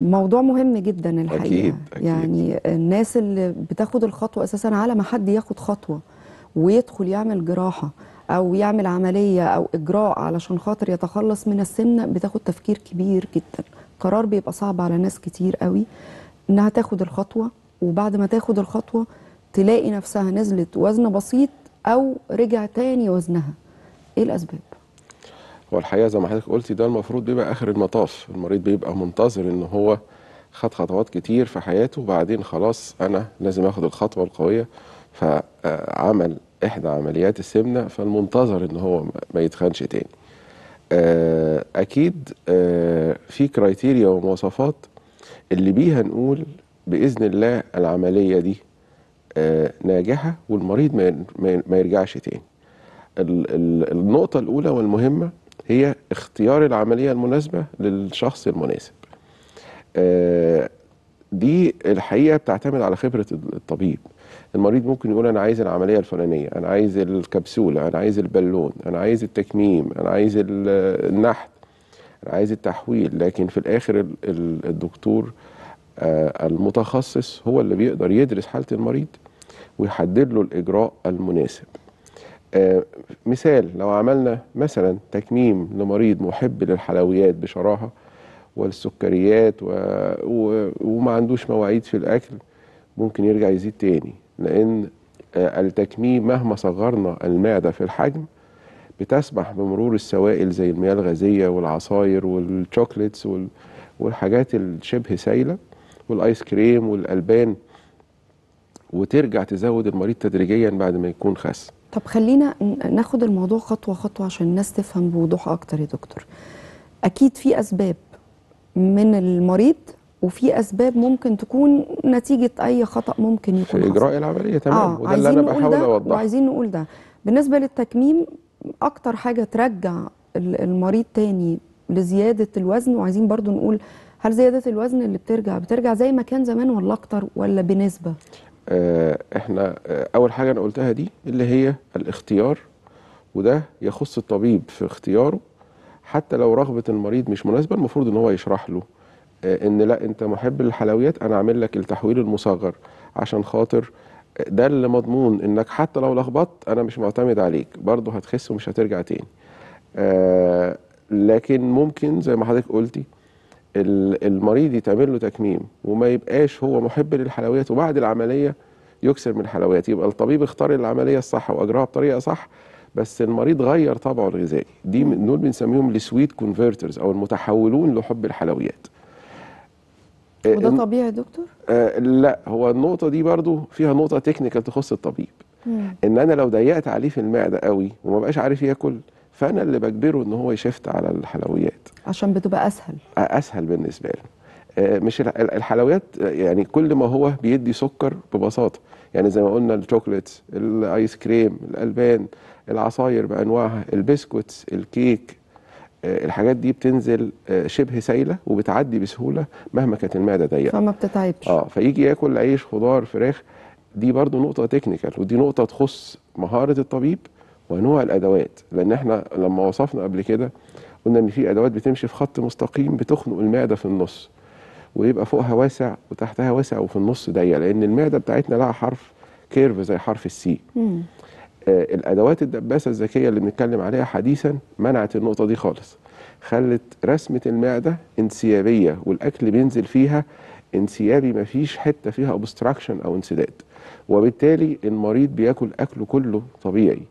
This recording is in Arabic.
موضوع مهم جدا الحقيقة أكيد، أكيد. يعني الناس اللي بتاخد الخطوة أساسا على ما حد ياخد خطوة ويدخل يعمل جراحة أو يعمل عملية أو إجراء علشان خاطر يتخلص من السمنة بتاخد تفكير كبير جدا قرار بيبقى صعب على ناس كتير قوي إنها تاخد الخطوة وبعد ما تاخد الخطوة تلاقي نفسها نزلت وزن بسيط أو رجع تاني وزنها إيه الأسباب؟ هو الحقيقة زي ما حضرتك قلتي ده المفروض بيبقى آخر المطاف. المريض بيبقى منتظر إن هو خد خطوات كتير في حياته وبعدين خلاص أنا لازم آخد الخطوة القوية. فعمل إحدى عمليات السمنة فالمنتظر إن هو ما يتخنش تاني. آه، أكيد آه، في كرايتيريا ومواصفات اللي بيها نقول بإذن الله العملية دي آه، ناجحة والمريض ما- يرجعش تاني. ال- ال- النقطة الأولى والمهمة هي اختيار العملية المناسبة للشخص المناسب. آه، دي الحقيقة بتعتمد على خبرة الطبيب. المريض ممكن يقول أنا عايز العملية الفلانية، أنا عايز الكبسولة، أنا عايز البالون، أنا عايز التكميم، أنا عايز ال- النحت، أنا عايز التحويل، لكن في الآخر ال- ال- الدكتور آه، المتخصص هو اللي بيقدر يدرس حالة المريض ويحدد له الإجراء المناسب. آه، مثال لو عملنا مثلا تكميم لمريض محب للحلويات بشراهة والسكريات و... و... وما عندوش مواعيد في الأكل ممكن يرجع يزيد تاني. لأن آه، التكميم مهما صغرنا المعدة في الحجم بتسمح بمرور السوائل زي المياه الغازية والعصاير والشوكليتس وال... والحاجات الشبه سايلة والآيس كريم والألبان وترجع تزود المريض تدريجيا بعد ما يكون خس. طب خلينا ناخد الموضوع خطوة خطوة عشان الناس تفهم بوضوح أكتر يا دكتور أكيد في أسباب من المريض وفي أسباب ممكن تكون نتيجة أي خطأ ممكن يكون في حصل. إجراء العملية تمام آه وده اللي نقول بحاول ده أوضحه وعايزين نقول ده بالنسبة للتكميم أكتر حاجة ترجع ال- المريض تاني لزيادة الوزن وعايزين برضو نقول هل زيادة الوزن اللي بترجع بترجع زي ما كان زمان ولا أكتر ولا بنسبة؟ آه، إحنا آه، أول حاجة أنا قلتها دي اللي هي الاختيار وده يخص الطبيب في اختياره. حتى لو رغبة المريض مش مناسبة المفروض إن هو يشرح له آه، إن لأ أنت محب للحلويات أنا اعمل لك التحويل المصغر عشان خاطر ده اللي مضمون إنك حتى لو لخبطت أنا مش معتمد عليك برضه هتخس ومش هترجع تاني. آه، لكن ممكن زي ما حضرتك قلتي ال- المريض يتعمل له تكميم وما يبقاش هو محب للحلويات وبعد العملية يكتر من الحلويات. يبقى الطبيب اختار العملية الصح وأجراها بطريقة صح بس المريض غير طبعه الغذائي. دي دول بنسميهم ال sweet converters أو المتحولون لحب الحلويات. آه، وده طبيعي يا دكتور؟ آه لا هو النقطة دي برضو فيها نقطة technical تخص الطبيب. مم. إن أنا لو ضيقت عليه في المعدة قوي وما بقاش عارف ياكل فأنا اللي بجبره إن هو ي shift على الحلويات. عشان بتبقى أسهل. أسهل بالنسبة له. آه، مش الح- الحلويات آه، يعني كل ما هو بيدي سكر ببساطة. يعني زي ما قلنا ال chocolates الآيس كريم الألبان العصاير بأنواعها ال biscuits الكيك آه، الحاجات دي بتنزل آه، شبه سايلة وبتعدي بسهولة مهما كانت المعدة ضيقة. فما بتتعبش. آه فيجي ياكل عيش خضار فراخ دي برضو نقطة technical ودي نقطة تخص مهارة الطبيب ونوع الأدوات. لأن إحنا لما وصفنا قبل كده قلنا إن في أدوات بتمشي في خط مستقيم بتخنق المعدة في النص. ويبقى فوقها واسع وتحتها واسع وفي النص ضيق لأن المعدة بتاعتنا لها حرف curve زي حرف ال C. آه، الأدوات الدباسة الذكية اللي بنتكلم عليها حديثا منعت النقطة دي خالص. خلت رسمة المعدة انسيابية والأكل بينزل فيها انسيابي مفيش حتة فيها اوبستراكشن أو انسداد. وبالتالي المريض بياكل أكله كله طبيعي.